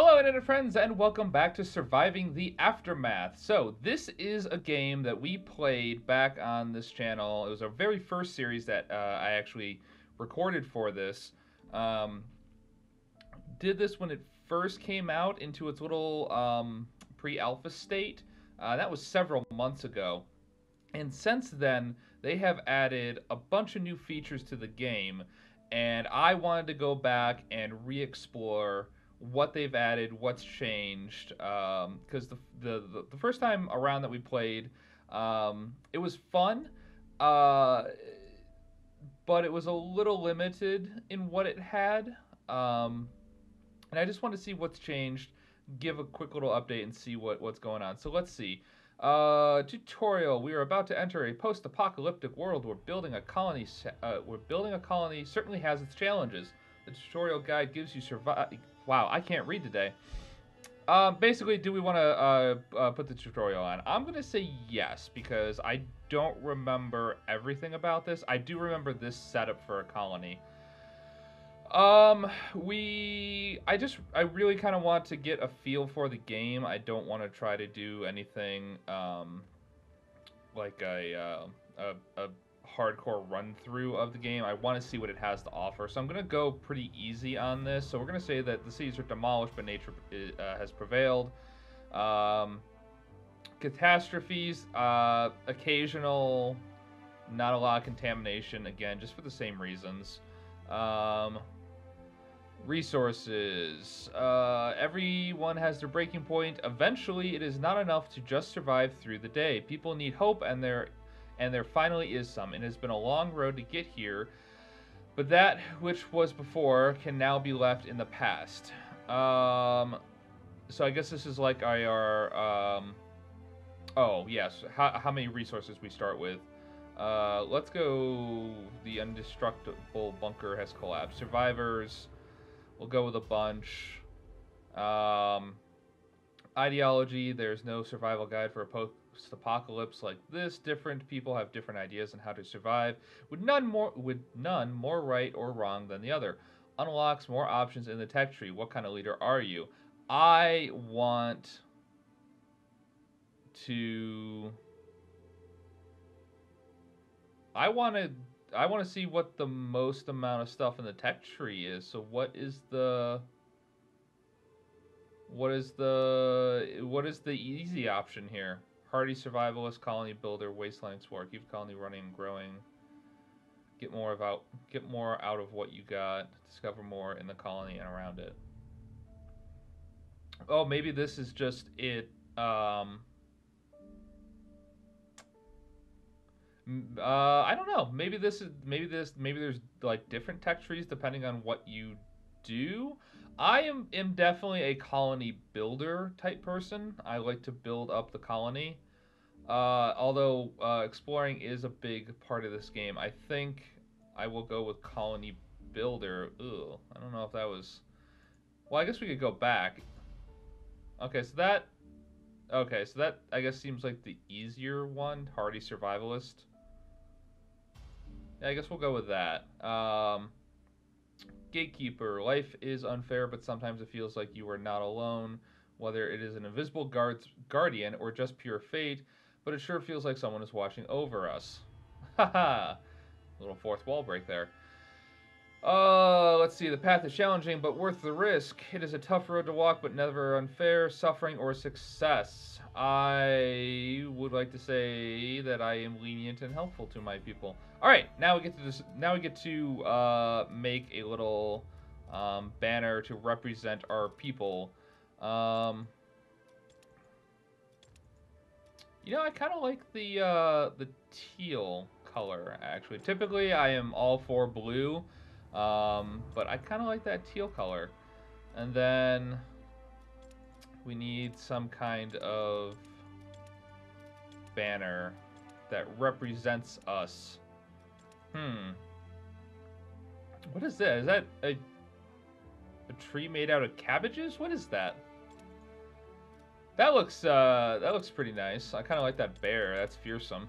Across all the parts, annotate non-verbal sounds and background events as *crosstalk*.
Hello, Internet friends, and welcome back to Surviving the Aftermath. So, this is a game that we played back on this channel. It was our very first series that uh, I actually recorded for this. Um, did this when it first came out into its little um, pre-alpha state. Uh, that was several months ago. And since then, they have added a bunch of new features to the game, and I wanted to go back and re-explore what they've added, what's changed. Because um, the, the, the first time around that we played, um, it was fun, uh, but it was a little limited in what it had. Um, and I just want to see what's changed, give a quick little update, and see what what's going on. So let's see. Uh, tutorial. We are about to enter a post-apocalyptic world. We're building a colony. Uh, we're building a colony. Certainly has its challenges. The tutorial guide gives you survive. Wow, I can't read today. Um, basically, do we want to uh, uh, put the tutorial on? I'm gonna say yes because I don't remember everything about this. I do remember this setup for a colony. Um, we, I just, I really kind of want to get a feel for the game. I don't want to try to do anything, um, like a, uh, a, a hardcore run through of the game. I want to see what it has to offer. So I'm going to go pretty easy on this. So we're going to say that the cities are demolished, but nature uh, has prevailed. Um, catastrophes, uh, occasional, not a lot of contamination, again, just for the same reasons. Um, Resources. Uh, everyone has their breaking point. Eventually, it is not enough to just survive through the day. People need hope, and there, and there finally is some. It has been a long road to get here, but that which was before can now be left in the past. Um, so I guess this is like our. Um, oh yes, how how many resources we start with? Uh, let's go. The indestructible bunker has collapsed. Survivors. We'll go with a bunch. Um, ideology, there's no survival guide for a post-apocalypse like this. Different people have different ideas on how to survive, with none more with none more right or wrong than the other. Unlocks more options in the tech tree. What kind of leader are you? I want to I want to I want to see what the most amount of stuff in the tech tree is. So what is the what is the what is the easy option here? Hardy survivalist, colony builder, wasteland explorer, keep colony running and growing. Get more about get more out of what you got. Discover more in the colony and around it. Oh, maybe this is just it. Um, Uh, I don't know. Maybe this is maybe this maybe there's like different tech trees depending on what you do. I am am definitely a colony builder type person. I like to build up the colony. Uh, although uh, exploring is a big part of this game, I think I will go with colony builder. Ugh, I don't know if that was. Well, I guess we could go back. Okay, so that. Okay, so that I guess seems like the easier one, hardy survivalist. Yeah, I guess we'll go with that. Um, Gatekeeper. Life is unfair, but sometimes it feels like you are not alone. Whether it is an invisible guard's guardian or just pure fate, but it sure feels like someone is watching over us. *laughs* Haha. Little fourth wall break there. Uh, let's see. The path is challenging, but worth the risk. It is a tough road to walk, but never unfair. Suffering or success. I would like to say that I am lenient and helpful to my people. All right, now we get to this. Now we get to uh, make a little um, banner to represent our people. Um, you know, I kind of like the uh, the teal color. Actually, typically I am all for blue. Um, but I kind of like that teal color. And then we need some kind of banner that represents us. Hmm. What is that? Is that a, a tree made out of cabbages? What is that? That looks, uh, that looks pretty nice. I kind of like that bear. That's fearsome.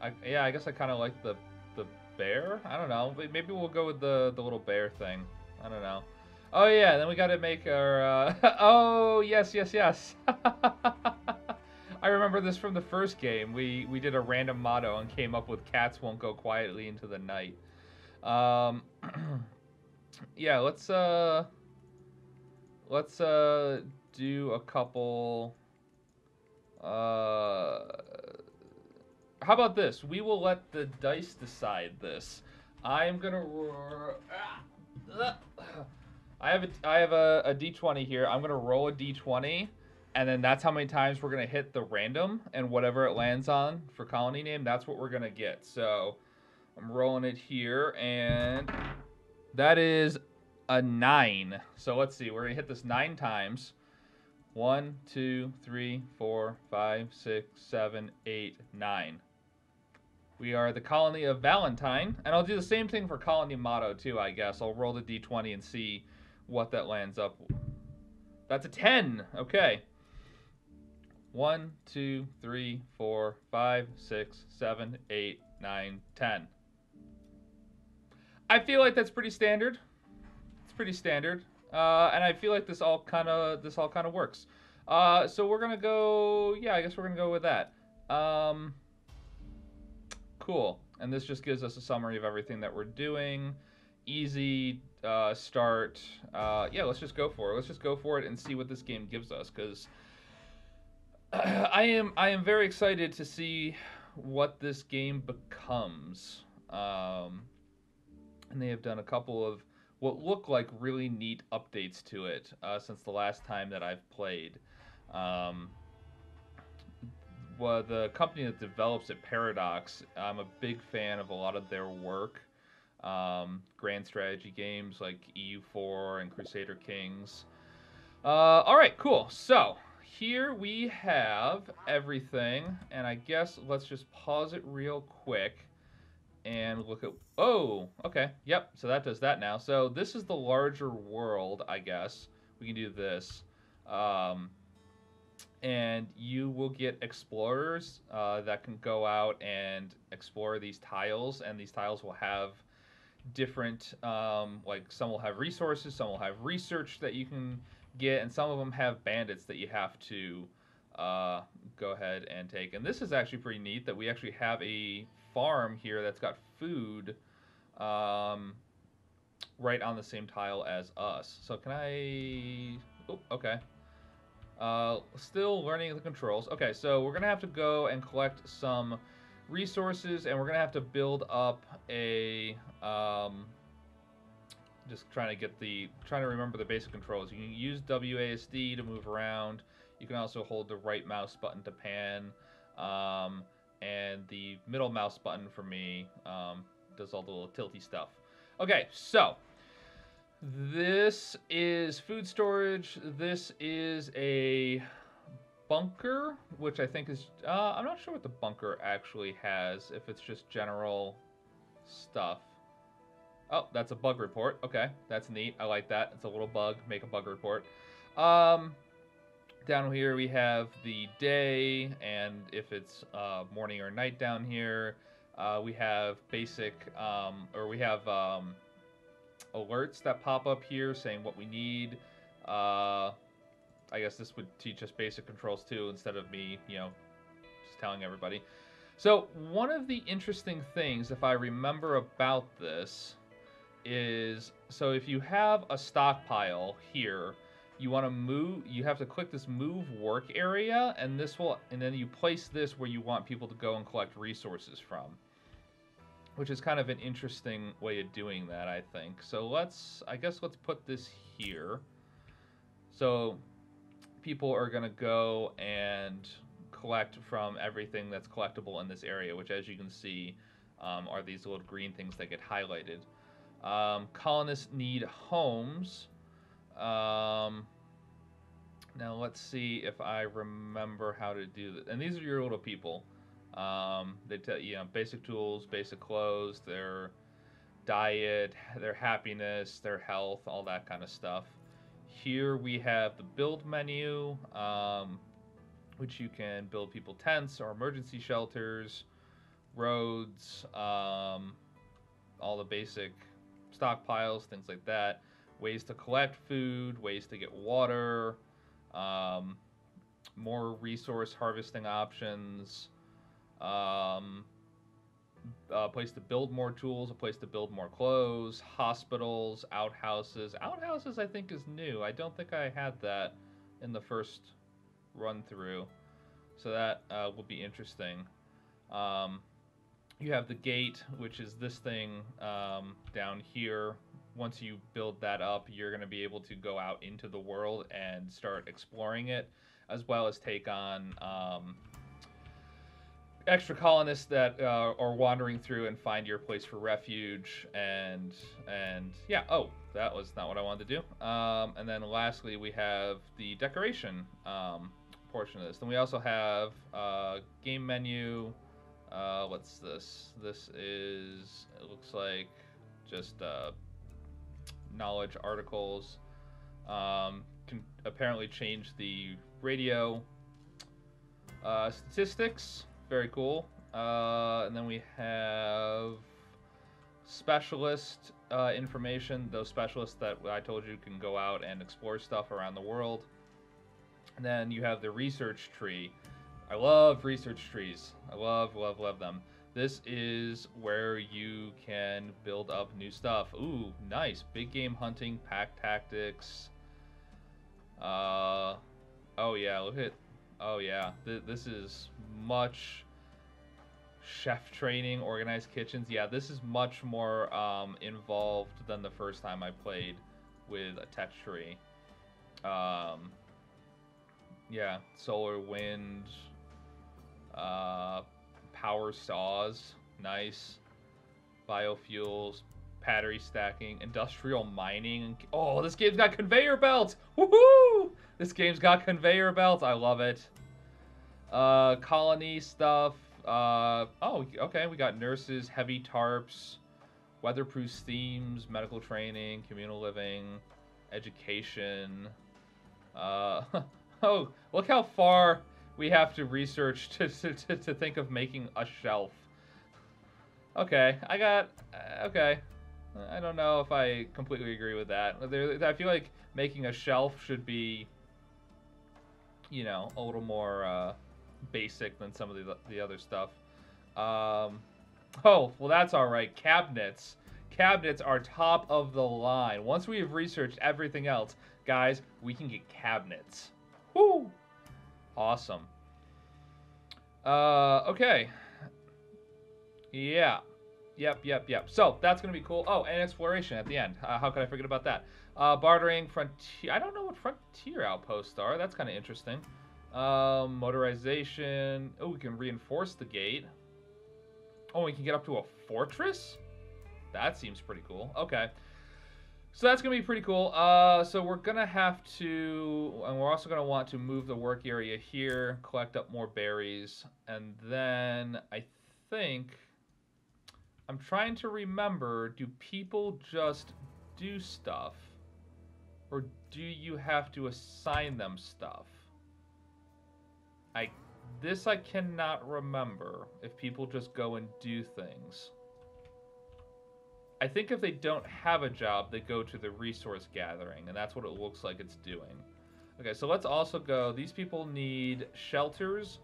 I, yeah, I guess I kind of like the the bear? I don't know. Maybe we'll go with the the little bear thing. I don't know. Oh yeah, then we got to make our. Uh... *laughs* oh yes, yes, yes. *laughs* I remember this from the first game. We we did a random motto and came up with "Cats won't go quietly into the night." Um, *clears throat* yeah, let's uh, let's uh do a couple. Uh, how about this? We will let the dice decide this. I am gonna. I have a I have a, a d20 here. I'm gonna roll a d20, and then that's how many times we're gonna hit the random, and whatever it lands on for colony name, that's what we're gonna get. So I'm rolling it here, and that is a nine. So let's see. We're gonna hit this nine times. One, two, three, four, five, six, seven, eight, nine. We are the colony of Valentine, and I'll do the same thing for colony motto too. I guess I'll roll the d20 and see what that lands up. That's a 10. Okay. One, two, three, four, five, six, seven, eight, nine, ten. I feel like that's pretty standard. It's pretty standard, uh, and I feel like this all kind of this all kind of works. Uh, so we're gonna go. Yeah, I guess we're gonna go with that. Um, cool. And this just gives us a summary of everything that we're doing. Easy uh, start. Uh, yeah, let's just go for it. Let's just go for it and see what this game gives us, because *clears throat* I am I am very excited to see what this game becomes. Um, and they have done a couple of what look like really neat updates to it uh, since the last time that I've played. Um, well, the company that develops it, Paradox, I'm a big fan of a lot of their work. Um, grand strategy games like EU4 and Crusader Kings. Uh, all right, cool. So here we have everything, and I guess let's just pause it real quick and look at. Oh, okay. Yep. So that does that now. So this is the larger world, I guess. We can do this. Um, and you will get explorers uh, that can go out and explore these tiles, and these tiles will have different um, like some will have resources some will have research that you can get and some of them have bandits that you have to uh, go ahead and take. And this is actually pretty neat that we actually have a farm here that's got food um, right on the same tile as us. So can I oh okay uh, still learning the controls okay so we're gonna have to go and collect some resources, and we're gonna have to build up a. Um, just trying to get the trying to remember the basic controls. You can use WASD to move around. You can also hold the right mouse button to pan, um, and the middle mouse button for me um, does all the little tilty stuff. Okay, so this is food storage. This is a bunker, which I think is... Uh, I'm not sure what the bunker actually has, if it's just general stuff. Oh, that's a bug report. Okay, that's neat. I like that. It's a little bug. Make a bug report. Um, down here we have the day, and if it's uh, morning or night down here, uh, we have basic, um, or we have um, alerts that pop up here saying what we need. Uh, I guess this would teach us basic controls too, instead of me, you know, just telling everybody. So one of the interesting things, if I remember about this, is so if you have a stockpile here, you want to move, you have to click this move work area, and this will, and then you place this where you want people to go and collect resources from. Which is kind of an interesting way of doing that, I think. So let's, I guess let's put this here. So people are going to go and collect from everything that's collectible in this area, which, as you can see, um, are these little green things that get highlighted. Um, colonists need homes. Um, now let's see if I remember how to do this. And these are your little people. Um, they tell you know basic tools, basic clothes, their diet, their happiness, their health, all that kind of stuff. Here we have the build menu, um, which you can build people tents or emergency shelters, roads, um, all the basic stockpiles, things like that. Ways to collect food, ways to get water, um, more resource harvesting options, um, a place to build more tools, a place to build more clothes, hospitals, outhouses. Outhouses, I think, is new. I don't think I had that in the first run through, so that uh, will be interesting. Um, you have the gate, which is this thing um, down here. Once you build that up, you're going to be able to go out into the world and start exploring it, as well as take on um, extra colonists that uh, are wandering through and find your place for refuge. And and yeah, oh, that was not what I wanted to do. Um, and then lastly, we have the decoration um, portion of this. Then we also have uh, game menu. Uh, what's this? This is, it looks like just uh, knowledge articles. Um, can apparently change the radio uh, statistics. Very cool. Uh, and then we have specialist uh, information. Those specialists that I told you can go out and explore stuff around the world. And then you have the research tree. I love research trees. I love, love, love them. This is where you can build up new stuff. Ooh, nice. Big game hunting, pack tactics. Uh, oh yeah, look at, oh yeah. Th this is much chef training, organized kitchens. Yeah, this is much more um, involved than the first time I played with a tech tree. Um, yeah, solar, wind, uh, power saws, nice. Biofuels, battery stacking, industrial mining. Oh, this game's got conveyor belts! Woohoo! This game's got conveyor belts. I love it. Uh, colony stuff. Uh, oh, okay. We got nurses, heavy tarps, weatherproof themes, medical training, communal living, education. Uh, *laughs* oh, look how far we have to research *laughs* to, to, to think of making a shelf. Okay, I got... Uh, okay. I don't know if I completely agree with that. I feel like making a shelf should be, you know, a little more uh, basic than some of the, the other stuff. Um, oh, well, that's all right. Cabinets. Cabinets are top of the line. Once we have researched everything else, guys, we can get cabinets. Woo! Awesome. Uh, okay. Yeah. Yep, yep, yep. So that's gonna be cool. Oh, and exploration at the end. Uh, how could I forget about that? Uh, bartering, frontier. I don't know what frontier outposts are. That's kind of interesting. Um, motorization. Oh, we can reinforce the gate. Oh, we can get up to a fortress? That seems pretty cool. Okay. So that's going to be pretty cool. Uh, so we're going to have to, and we're also going to want to move the work area here, collect up more berries, and then I think, I'm trying to remember, do people just do stuff? Or do you have to assign them stuff? I, this I cannot remember, if people just go and do things. I think if they don't have a job, they go to the resource gathering, and that's what it looks like it's doing. Okay, so let's also go. These people need shelters.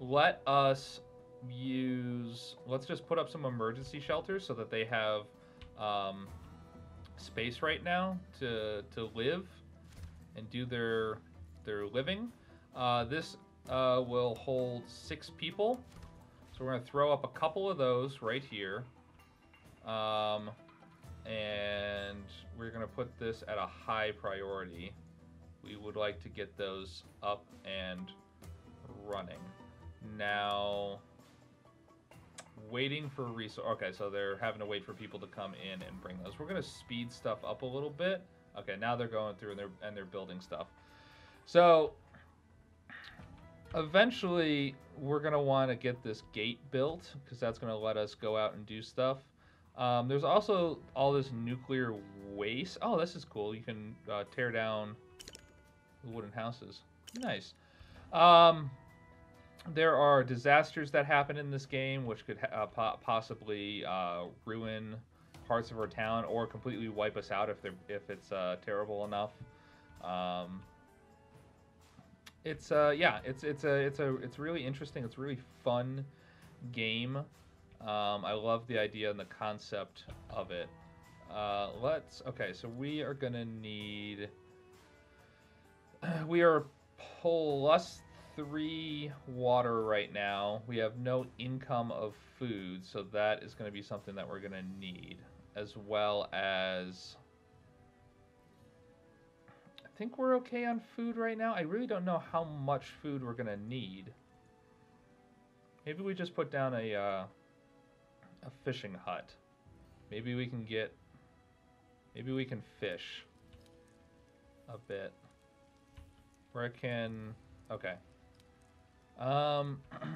Let us use. Let's just put up some emergency shelters so that they have um, space right now to to live and do their their living. Uh, this uh, will hold six people, so we're gonna throw up a couple of those right here. Um, and we're going to put this at a high priority. We would like to get those up and running. Now, waiting for resource. Okay, so they're having to wait for people to come in and bring those. We're going to speed stuff up a little bit. Okay, now they're going through and they're and they're building stuff. So eventually we're going to want to get this gate built because that's going to let us go out and do stuff. Um, there's also all this nuclear waste. Oh, this is cool. You can uh, tear down wooden houses. Nice. Um, there are disasters that happen in this game, which could po possibly uh, ruin parts of our town or completely wipe us out if if it's uh, terrible enough. Um, it's uh yeah it's it's a it's a it's really interesting. It's really fun game. Um, i love the idea and the concept of it. Uh, let's okay so we are gonna need *clears throat* we are plus three water right now. We have no income of food so that is going to be something that we're going to need as well as think we're okay on food right now. I really don't know how much food we're going to need. Maybe we just put down a, uh, a fishing hut. Maybe we can get... Maybe we can fish a bit. Where I can... Okay. Um... *clears throat*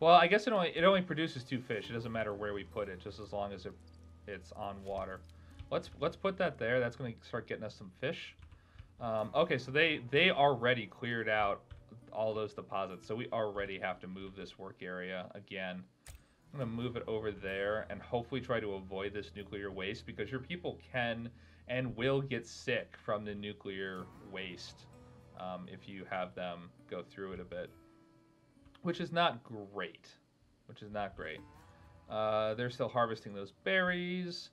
well, I guess it only it only produces two fish. It doesn't matter where we put it, just as long as it, it's on water. Let's let's put that there. That's going to start getting us some fish. Um, okay, so they they already cleared out all those deposits, so we already have to move this work area again. I'm going to move it over there and hopefully try to avoid this nuclear waste because your people can and will get sick from the nuclear waste um, if you have them go through it a bit, which is not great. Which is not great. Uh, they're still harvesting those berries.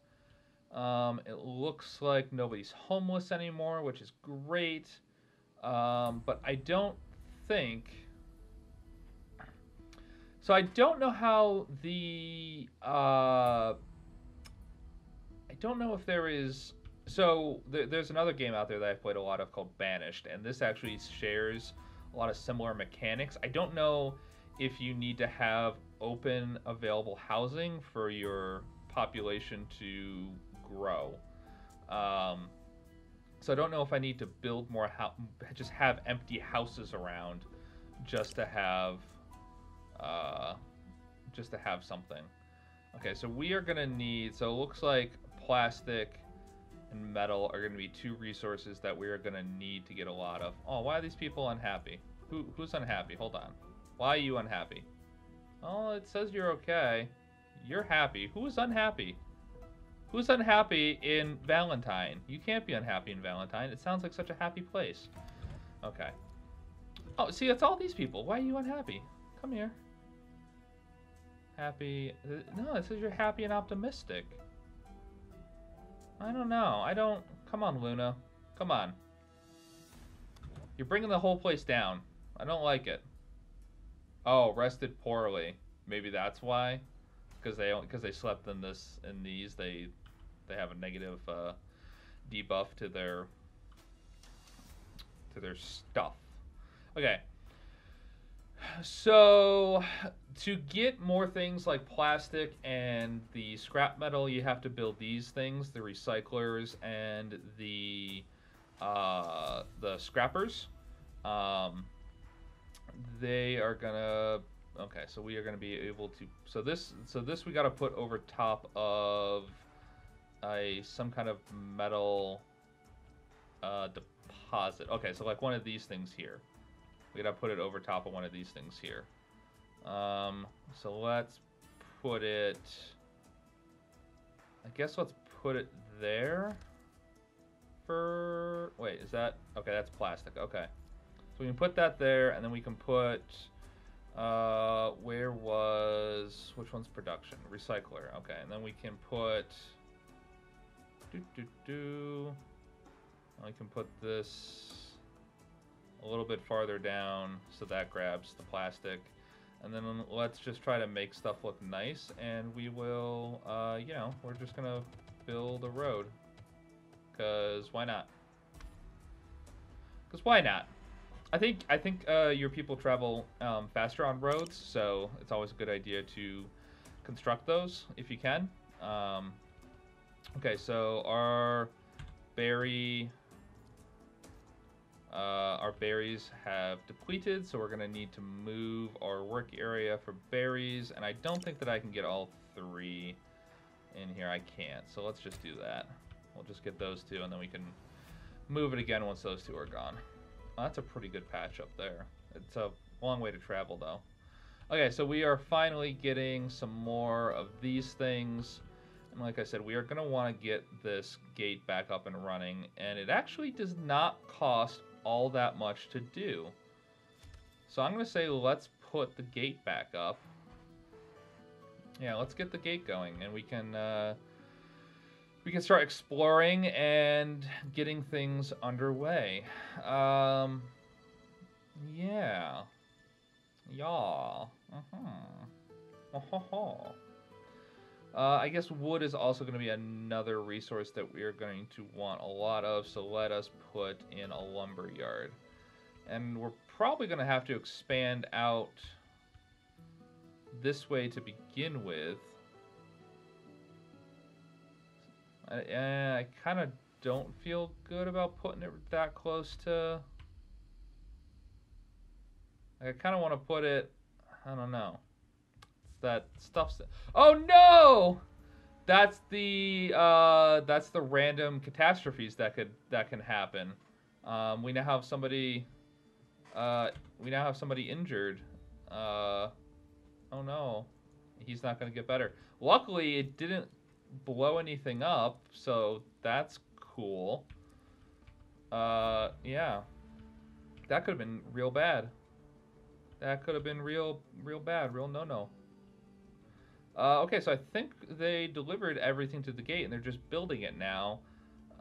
Um, it looks like nobody's homeless anymore, which is great. Um, but I don't think. So I don't know how the. Uh, I don't know if there is. So th- there's another game out there that I've played a lot of called Banished, and this actually shares a lot of similar mechanics. I don't know if you need to have open available housing for your population to grow. Um, so I don't know if I need to build more house, just have empty houses around, just to have, uh, just to have something. Okay, so we are gonna need. So it looks like plastic and metal are gonna be two resources that we are gonna need to get a lot of. Oh, why are these people unhappy? Who who's unhappy? Hold on. Why are you unhappy? Oh, it says you're okay. You're happy. Who is unhappy? Who's unhappy in Valentine? You can't be unhappy in Valentine. It sounds like such a happy place. Okay. Oh, see, it's all these people. Why are you unhappy? Come here. Happy. Uh, no, it says you're happy and optimistic. I don't know. I don't. Come on, Luna. Come on. You're bringing the whole place down. I don't like it. Oh, rested poorly. Maybe that's why. Because they because they slept in this in these they they have a negative uh, debuff to their to their stuff. Okay. So to get more things like plastic and the scrap metal, you have to build these things: the recyclers and the uh, the scrappers. Um, they are gonna. Okay, so we are gonna be able to. So this, so this we got to put over top of a some kind of metal uh, deposit. Okay, so like one of these things here. We gotta put it over top of one of these things here. Um, so let's put it. I guess let's put it there. For wait, is that okay? That's plastic. Okay, so we can put that there, and then we can put. Uh, where was which one's production? Recycler. Okay, and then we can put. Do, do, do. I can put this a little bit farther down so that grabs the plastic. And then let's just try to make stuff look nice and we will, uh, you know, we're just going to build a road. Because why not? Because why not? I think I think uh, your people travel um, faster on roads, so it's always a good idea to construct those if you can. Um, Okay, so our berry, uh, our berries have depleted, so we're gonna need to move our work area for berries, and I don't think that I can get all three in here. I can't, so let's just do that. We'll just get those two, and then we can move it again once those two are gone. that's a pretty good patch up there. It's a long way to travel, though. Okay, so we are finally getting some more of these things. And like I said, we are going to want to get this gate back up and running. And it actually does not cost all that much to do. So I'm going to say let's put the gate back up. Yeah, let's get the gate going. And we can... Uh, we can start exploring and getting things underway. Um, yeah. Yeah. Uh-huh. Uh-huh. Uh, I guess wood is also going to be another resource that we are going to want a lot of, so let us put in a lumber yard. And we're probably going to have to expand out this way to begin with. I, I kind of don't feel good about putting it that close to... I kind of want to put it... I don't know. That stuff's... Oh, no! That's the, uh, that's the random catastrophes that could, that can happen. Um, we now have somebody, uh, we now have somebody injured. Uh, oh no. He's not going to get better. Luckily, it didn't blow anything up, so that's cool. Uh, yeah. That could have been real bad. That could have been real, real bad, real no-no. Uh, okay, so I think they delivered everything to the gate, and they're just building it now.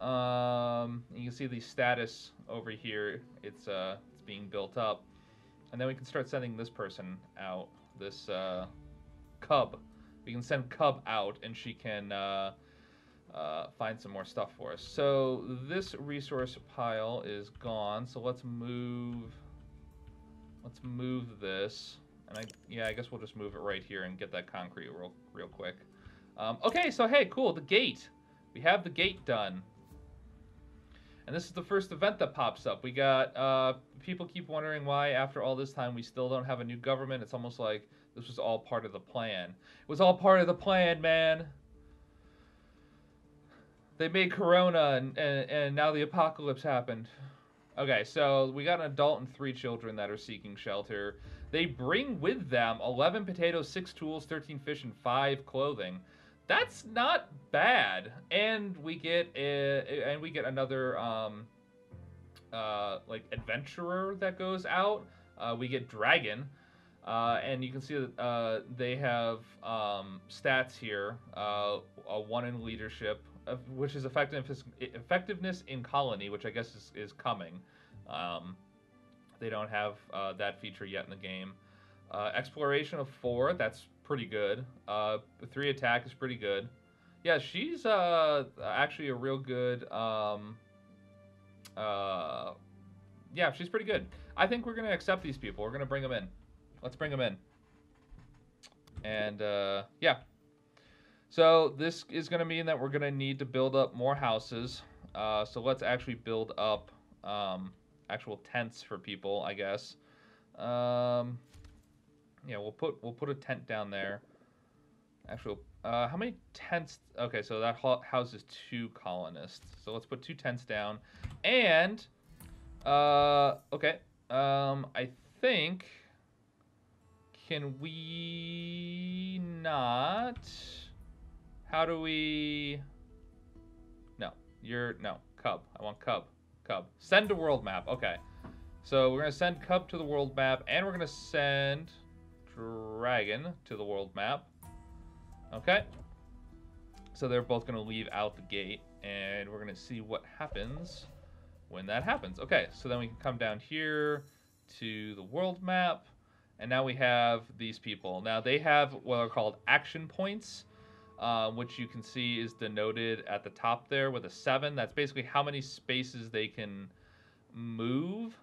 Um, you can see the status over here. It's uh, it's being built up, and then we can start sending this person out. This uh, cub. We can send Cub out, and she can uh, uh, find some more stuff for us. So this resource pile is gone. So let's move. Let's move this. And I, yeah, I guess we'll just move it right here and get that concrete real, real quick. Um, okay, so hey, cool, the gate. We have the gate done. And this is the first event that pops up. We got, uh, people keep wondering why after all this time we still don't have a new government. It's almost like this was all part of the plan. It was all part of the plan, man. They made Corona and, and, and now the apocalypse happened. Okay, so we got an adult and three children that are seeking shelter. They bring with them 11 potatoes, 6 tools, 13 fish, and 5 clothing. That's not bad. And we get a, and we get another um, uh, like adventurer that goes out. Uh, we get dragon. Uh, and you can see that uh, they have um, stats here. Uh, a one in leadership, which is effectiveness, effectiveness in colony, which I guess is, is coming. Um, they don't have uh, that feature yet in the game. Uh, exploration of four, that's pretty good. Uh, three attack is pretty good. Yeah, she's uh, actually a real good. Um, uh, yeah, she's pretty good. I think we're gonna accept these people. We're gonna bring them in. Let's bring them in. And uh, yeah. So this is gonna mean that we're gonna need to build up more houses. Uh, so let's actually build up. Um, actual tents for people, I guess. Um, yeah, we'll put we'll put a tent down there. Actually, uh, how many tents? Okay, so that houses two colonists. So let's put two tents down, and uh, okay. Um, I think can we not? How do we? No, you're no cub. I want cub. Cub. Send to world map. Okay. So we're going to send Cub to the world map, and we're going to send Dragon to the world map. Okay. So they're both going to leave out the gate, and we're going to see what happens when that happens. Okay, so then we can come down here to the world map, and now we have these people. Now they have what are called action points uh, which you can see is denoted at the top there with a seven. That's basically how many spaces they can move.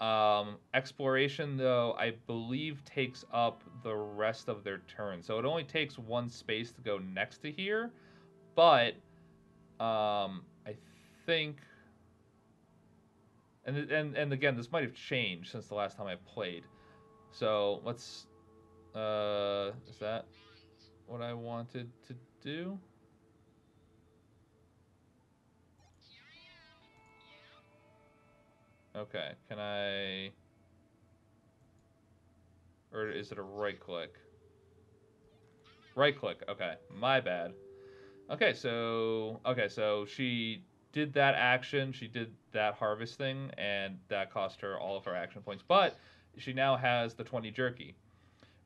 Um, exploration, though, I believe takes up the rest of their turn. So it only takes one space to go next to here. But um, I think... And, and, and again, this might have changed since the last time I played. So let's... Uh, is that what I wanted to do. Okay, can I... Or is it a right click? Right click. Okay, my bad. Okay, so okay, so she did that action, she did that harvest thing, and that cost her all of her action points. But she now has the 20 jerky.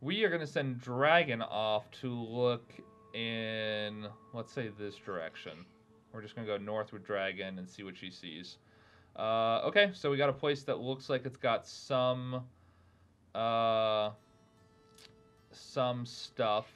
We are going to send Dragon off to look in, let's say, this direction. We're just going to go north with Dragon and see what she sees. Uh, okay, so we got a place that looks like it's got some, uh, some stuff.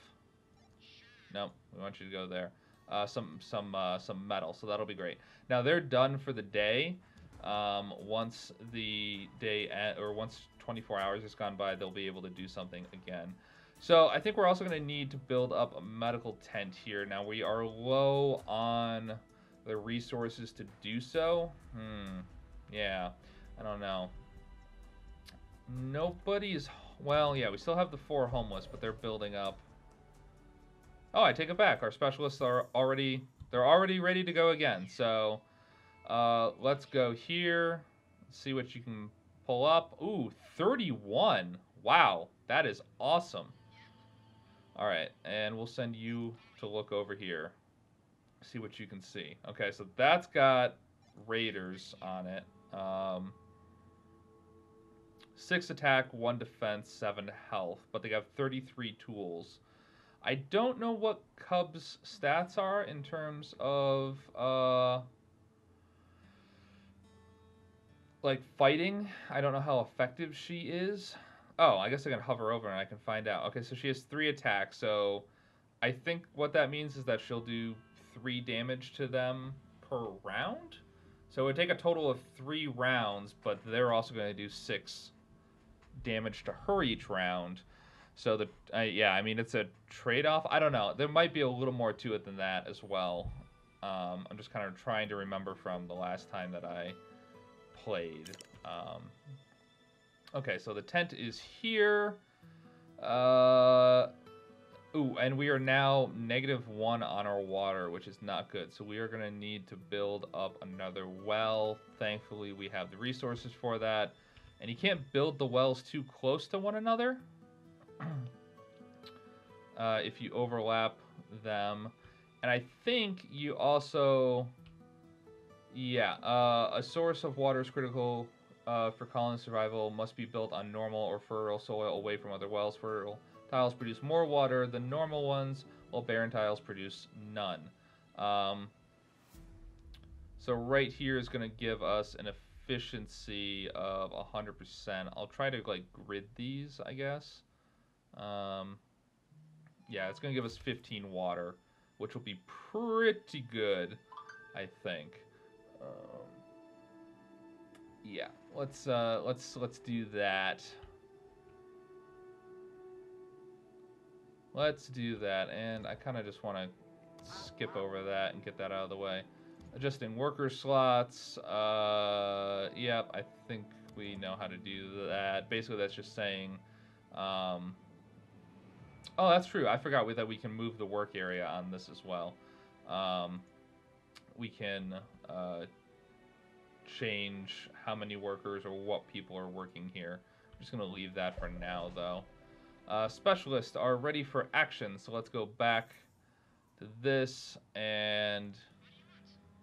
No, we want you to go there. Uh, some some uh, some metal, so that'll be great. Now they're done for the day. Um, once the day or once 24 hours has gone by, they'll be able to do something again. So I think we're also going to need to build up a medical tent here. Now we are low on the resources to do so. Hmm. Yeah. I don't know. Nobody's... Well, yeah, we still have the four homeless, but they're building up. Oh, I take it back. Our specialists are already... They're already ready to go again. So, uh, let's go here. See what you can pull up. Ooh, 31. Wow, that is awesome. All right, and we'll send you to look over here. See what you can see. Okay, so that's got raiders on it. Um, six attack, one defense, seven health, but they have 33 tools. I don't know what Cub's stats are in terms of uh, like fighting. I don't know how effective she is. Oh, I guess I can hover over and I can find out. Okay, so she has three attacks. So I think what that means is that she'll do three damage to them per round. So it would take a total of three rounds, but they're also going to do six damage to her each round. So the uh, yeah, I mean it's a trade-off. I don't know. There might be a little more to it than that as well. Um, I'm just kind of trying to remember from the last time that I played. Um, okay, so the tent is here. Uh, ooh, and we are now negative one on our water, which is not good. So we are going to need to build up another well. Thankfully, we have the resources for that. And you can't build the wells too close to one another. *clears throat* uh, if you overlap them. And I think you also yeah, uh, a source of water is critical uh, for colony survival. Must be built on normal or fertile soil away from other wells. Fertile tiles produce more water than normal ones, while barren tiles produce none. Um, so right here is going to give us an efficiency of 100%. I'll try to like grid these, I guess. Um, yeah, it's going to give us 15 water, which will be pretty good, I think. Um, yeah, let's uh, let's let's do that. Let's do that, and I kind of just want to skip over that and get that out of the way. Adjusting worker slots. Uh, yep, I think we know how to do that. Basically, that's just saying. Um, oh, that's true. I forgot that we can move the work area on this as well. Um, we can uh, change how many workers or what people are working here. I'm just going to leave that for now, though. Uh, specialists are ready for action, so let's go back to this, and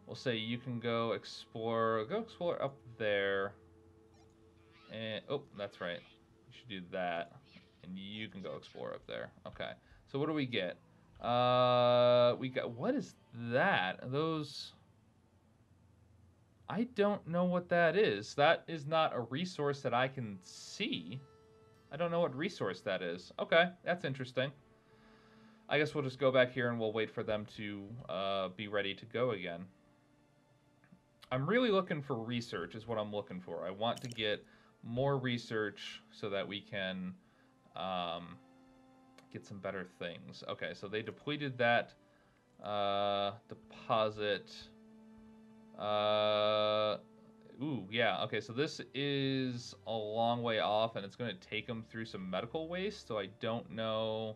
we'll say you can go explore, go explore up there, and, oh, that's right, you should do that, and you can go explore up there. Okay, so what do we get? Uh, we got, what is that? Those, I don't know what that is. That is not a resource that I can see. I don't know what resource that is. Okay, that's interesting. I guess we'll just go back here and we'll wait for them to uh, be ready to go again. I'm really looking for research is what I'm looking for. I want to get more research so that we can um, get some better things. Okay, so they depleted that uh, deposit. Uh, ooh, yeah. Okay, so this is a long way off, and it's going to take them through some medical waste, so I don't know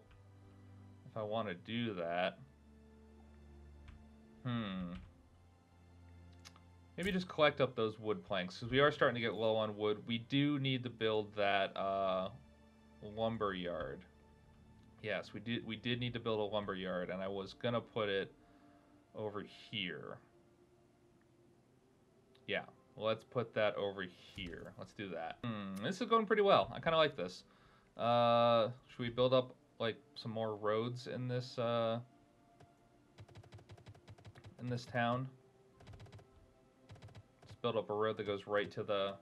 if I want to do that. Hmm. Maybe just collect up those wood planks, because we are starting to get low on wood. We do need to build that, uh, lumber yard. Yes, we did we did need to build a lumber yard, and I was gonna put it over here. Yeah, let's put that over here. Let's do that. Hmm, this is going pretty well. I kind of like this. Uh, should we build up like some more roads in this uh, in this town? Let's build up a road that goes right to the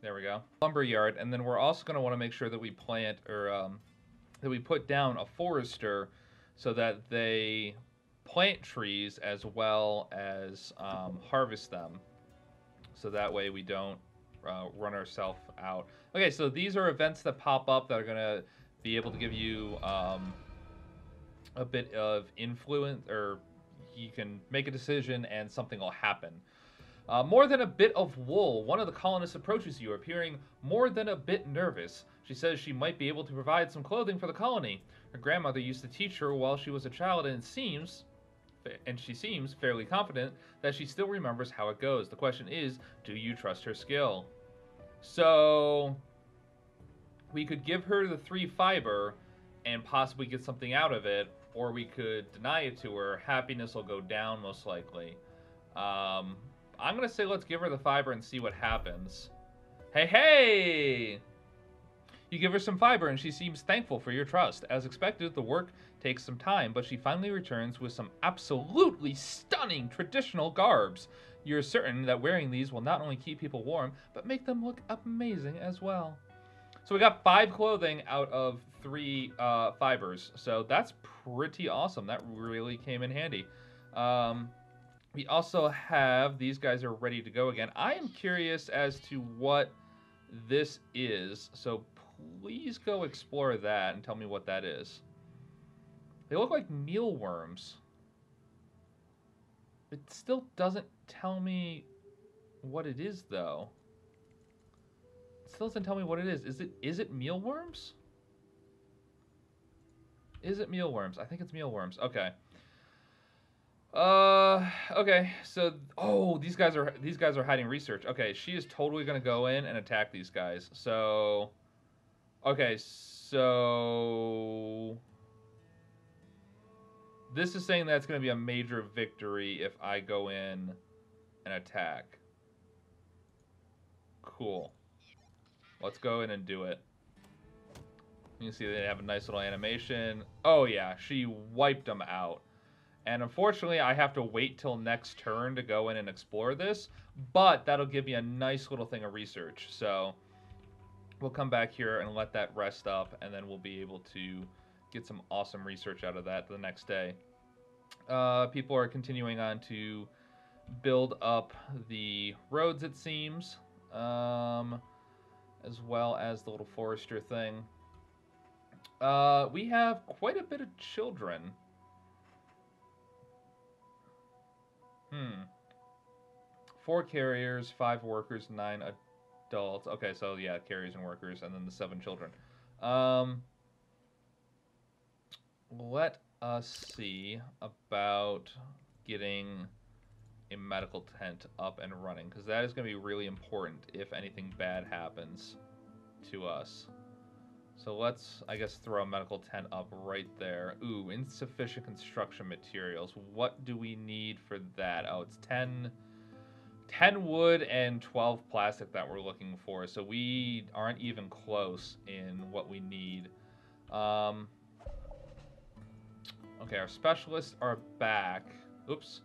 there we go. Lumber yard, and then we're also going to want to make sure that we plant or um, that we put down a forester so that they plant trees as well as um, harvest them. So that way we don't uh, run ourselves out. Okay, so these are events that pop up that are going to be able to give you um, a bit of influence, or you can make a decision and something will happen. Uh, more than a bit of wool, one of the colonists approaches you, appearing more than a bit nervous. She says she might be able to provide some clothing for the colony. Her grandmother used to teach her while she was a child, and it seems, and she seems fairly confident that she still remembers how it goes. The question is, do you trust her skill? So, we could give her the three fiber and possibly get something out of it, or we could deny it to her. Happiness will go down most likely. Um, I'm going to say let's give her the fiber and see what happens. Hey, hey! You give her some fiber and she seems thankful for your trust. As expected, the work takes some time, but she finally returns with some absolutely stunning traditional garbs. You're certain that wearing these will not only keep people warm, but make them look amazing as well. So we got five clothing out of three uh, fibers. So that's pretty awesome. That really came in handy. Um, we also have, these guys are ready to go again. I am curious as to what this is, so please go explore that and tell me what that is. They look like mealworms. It still doesn't tell me what it is, though. It still doesn't tell me what it is. Is it is it mealworms? Is it mealworms? I think it's mealworms. Okay. Uh, okay. So, oh, these guys are these guys are hiding research. Okay, she is totally gonna go in and attack these guys. So, okay, so this is saying that's gonna be a major victory if I go in and attack. Cool. Let's go in and do it. You can see they have a nice little animation. Oh yeah, she wiped them out. And unfortunately, I have to wait till next turn to go in and explore this, but that'll give me a nice little thing of research. So we'll come back here and let that rest up, and then we'll be able to get some awesome research out of that the next day. Uh, people are continuing on to build up the roads, it seems, um, as well as the little forester thing. Uh, we have quite a bit of children. Hmm. Four carriers, five workers, nine adults. Okay, so yeah, carriers and workers, and then the seven children. Um, let us see about getting a medical tent up and running, because that is going to be really important if anything bad happens to us. So let's, I guess, throw a medical tent up right there. Ooh, insufficient construction materials. What do we need for that? Oh, it's 10, 10 wood and 12 plastic that we're looking for. So we aren't even close in what we need. Um, okay, our specialists are back. Oops.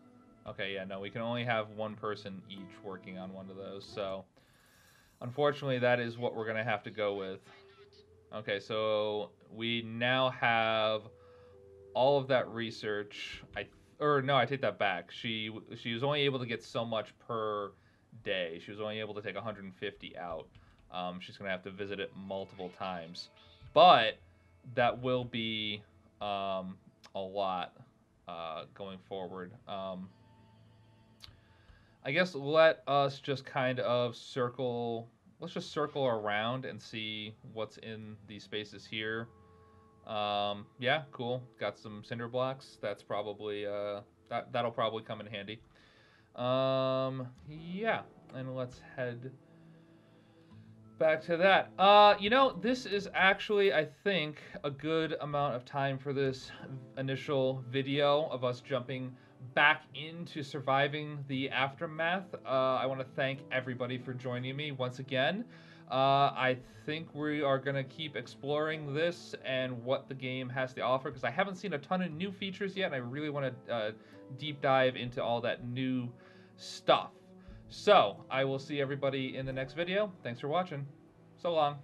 Okay, yeah, no, we can only have one person each working on one of those. So unfortunately, that is what we're going to have to go with. Okay, so we now have all of that research. I or no, I take that back. She she was only able to get so much per day. She was only able to take 150 out. Um, she's gonna have to visit it multiple times, but that will be um, a lot uh, going forward. Um, I guess let us just kind of circle let's just circle around and see what's in these spaces here. Um, yeah, cool. Got some cinder blocks. That's probably uh, that that'll probably come in handy. Um, yeah, and let's head back to that. Uh, you know, this is actually, I think, a good amount of time for this initial video of us jumping back into surviving the aftermath. Uh, I want to thank everybody for joining me once again. Uh, I think we are going to keep exploring this and what the game has to offer because I haven't seen a ton of new features yet and I really want to uh, deep dive into all that new stuff. So, I will see everybody in the next video. Thanks for watching. So long.